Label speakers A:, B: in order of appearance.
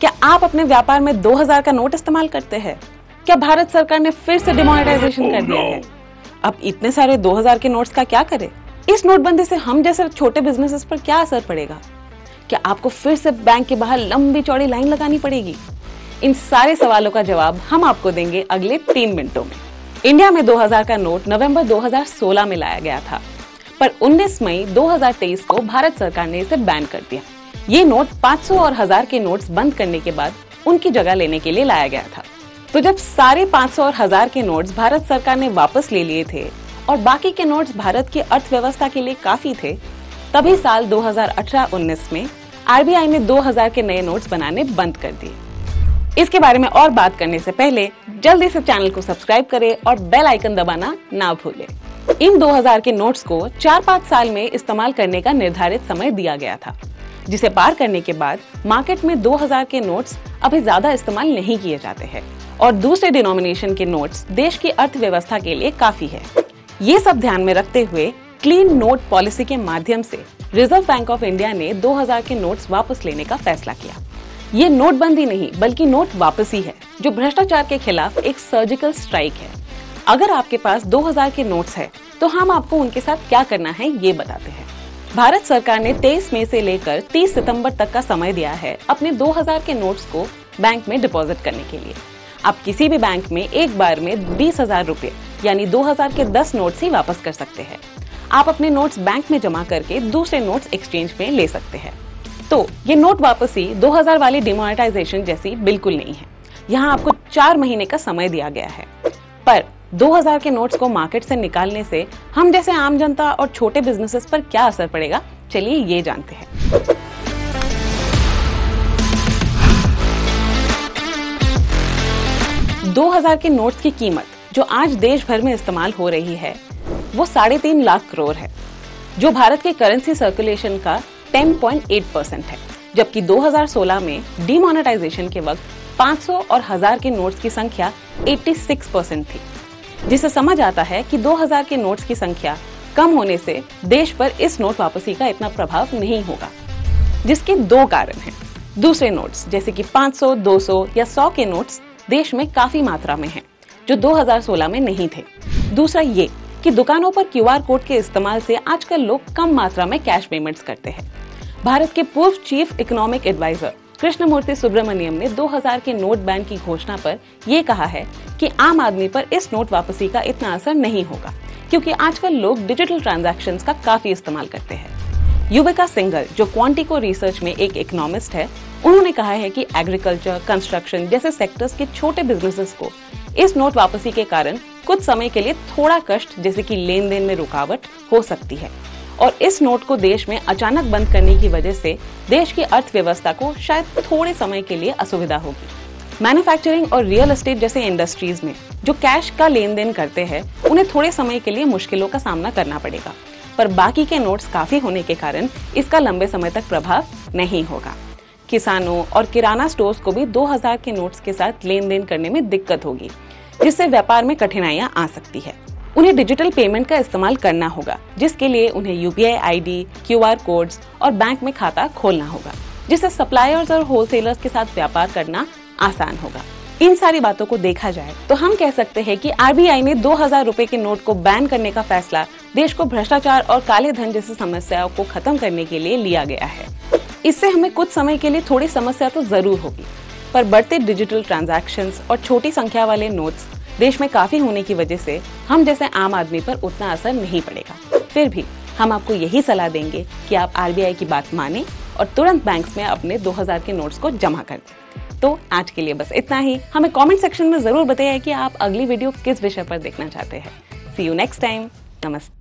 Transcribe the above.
A: क्या आप अपने व्यापार में 2000 का नोट इस्तेमाल करते हैं? क्या भारत सरकार ने फिर से डिमोनेटाइजेशन कर दिया है? अब इतने सारे 2000 के नोट्स का क्या करें? इस नोटबंदी से हम जैसे छोटे बिजनेसेस पर क्या असर पड़ेगा? क्या आपको फिर से बैंक के बाहर लंबी चौड़ी लाइन लगानी पड़ेगी? इन सारे सवालों का जवाब हम आपको देंगे अगले तीन मिनटों में। इंडिया में 2000 का नोट नवंबर 2016 में लाया गया था पर 19 मई 2023 को भारत सरकार ने इसे बैन कर दिया। ये नोट 500 और हज़ार के नोट्स बंद करने के बाद उनकी जगह लेने के लिए लाया गया था। तो जब सारे 500 और हज़ार के नोट्स भारत सरकार ने वापस ले लिए थे और बाकी के नोट्स भारत की अर्थव्यवस्था के लिए काफ़ी थे, तभी साल 2018-19 में आरबीआई ने 2000 के नए नोट्स बनाने बंद कर दिए। इसके बारे में और बात करने से पहले जल्दी से चैनल को सब्सक्राइब करें और बेल आइकन दबाना ना भूलें। इन 2000 के नोट्स को चार पाँच साल में इस्तेमाल करने का निर्धारित समय दिया गया था। जिसे पार करने के बाद मार्केट में 2000 के नोट्स अभी ज़्यादा इस्तेमाल नहीं किए जाते हैं। और दूसरे डिनोमिनेशन के नोट्स देश की अर्थव्यवस्था के लिए काफ़ी है। ये सब ध्यान में रखते हुए क्लीन नोट पॉलिसी के माध्यम से रिज़र्व बैंक ऑफ़ इंडिया ने 2000 के नोट्स वापस लेने का फैसला किया। ये नोटबंदी नहीं, बल्कि नोट वापसी है, जो भ्रष्टाचार के खिलाफ एक सर्जिकल स्ट्राइक है। अगर आपके पास 2000 के नोट्स है तो हम आपको उनके साथ क्या करना है, ये बताते हैं। भारत सरकार ने 23 मई से लेकर 30 सितंबर तक का समय दिया है अपने 2000 के नोट्स को बैंक में डिपॉजिट करने के लिए। आप किसी भी बैंक में एक बार में बीस हज़ार रूपए यानी 2000 के 10 नोट्स ही वापस कर सकते हैं। आप अपने नोट्स बैंक में जमा करके दूसरे नोट्स एक्सचेंज में ले सकते हैं। तो ये नोट वापसी 2000 वाली डिमोनेटाइजेशन जैसी बिल्कुल नहीं है। यहाँ आपको चार महीने का समय दिया गया है। पर 2000 के नोट्स को मार्केट से निकालने से हम जैसे आम जनता और छोटे बिजनेसेस पर क्या असर पड़ेगा? चलिए ये जानते हैं। दो हज़ार के नोट्स की कीमत, जो आज देश भर में इस्तेमाल हो रही है, वो साढ़े तीन लाख करोड़ है, जो भारत के करेंसी सर्कुलेशन का 10.8 परसेंट है, जबकि 2016 में डीमोनेटाइजेशन के वक्त 500 और हज़ार के नोट्स की संख्या 86 परसेंट थी। जिसे समझ आता है कि 2000 के नोट्स की संख्या कम होने से देश पर इस नोट वापसी का इतना प्रभाव नहीं होगा जिसके दो कारण हैं। दूसरे नोट्स जैसे कि 500, 200 या 100 के नोट्स देश में काफ़ी मात्रा में हैं, जो 2016 में नहीं थे। दूसरा ये कि दुकानों पर क्यूआर कोड के इस्तेमाल से आजकल लोग कम मात्रा में कैश पेमेंट्स करते हैं। भारत के पूर्व chief economic adviser Krishnamurthy Subramanian ने 2000 के नोट बैन की घोषणा पर ये कहा है कि आम आदमी पर इस नोट वापसी का इतना असर नहीं होगा, क्योंकि आजकल लोग डिजिटल ट्रांजैक्शंस का काफ़ी इस्तेमाल करते हैं। युविका सिंगल, जो क्वांटिको रिसर्च में एक इकोनॉमिस्ट है, उन्होंने कहा है कि एग्रीकल्चर, कंस्ट्रक्शन जैसे सेक्टर्स के छोटे बिजनेसेस को इस नोट वापसी के कारण कुछ समय के लिए थोड़ा कष्ट, जैसे कि लेन देन में रुकावट, हो सकती है। और इस नोट को देश में अचानक बंद करने की वजह से देश की अर्थव्यवस्था को शायद थोड़े समय के लिए असुविधा होगी। मैन्युफैक्चरिंग और रियल एस्टेट जैसे इंडस्ट्रीज़ में जो कैश का लेन देन करते हैं, उन्हें थोड़े समय के लिए मुश्किलों का सामना करना पड़ेगा। पर बाकी के नोट्स काफ़ी होने के कारण इसका लंबे समय तक प्रभाव नहीं होगा। किसानों और किराना स्टोर्स को भी 2000 के नोट्स के साथ लेन देन करने में दिक्कत होगी, जिससे व्यापार में कठिनाइयाँ आ सकती है। उन्हें डिजिटल पेमेंट का इस्तेमाल करना होगा जिसके लिए उन्हें यूपीआई आईडी, क्यूआर कोड्स और बैंक में खाता खोलना होगा जिससे सप्लायर्स और होलसेलर्स के साथ व्यापार करना आसान होगा। इन सारी बातों को देखा जाए तो हम कह सकते हैं कि आरबीआई ने दो हज़ार रूपए के नोट को बैन करने का फैसला देश को भ्रष्टाचार और काले धन जैसी समस्याओं को खत्म करने के लिए लिया गया है। इससे हमें कुछ समय के लिए थोड़ी समस्या तो ज़रूर होगी पर बढ़ते डिजिटल ट्रांजैक्शन और छोटी संख्या वाले नोट्स देश में काफ़ी होने की वजह से हम जैसे आम आदमी पर उतना असर नहीं पड़ेगा। फिर भी हम आपको यही सलाह देंगे कि आप आरबीआई की बात माने और तुरंत बैंक में अपने 2000 के नोट्स को जमा कर दें। तो आज के लिए बस इतना ही। हमें कमेंट सेक्शन में ज़रूर बताइए कि आप अगली वीडियो किस विषय पर देखना चाहते हैं। सी यू नेक्स्ट टाइम नमस्ते।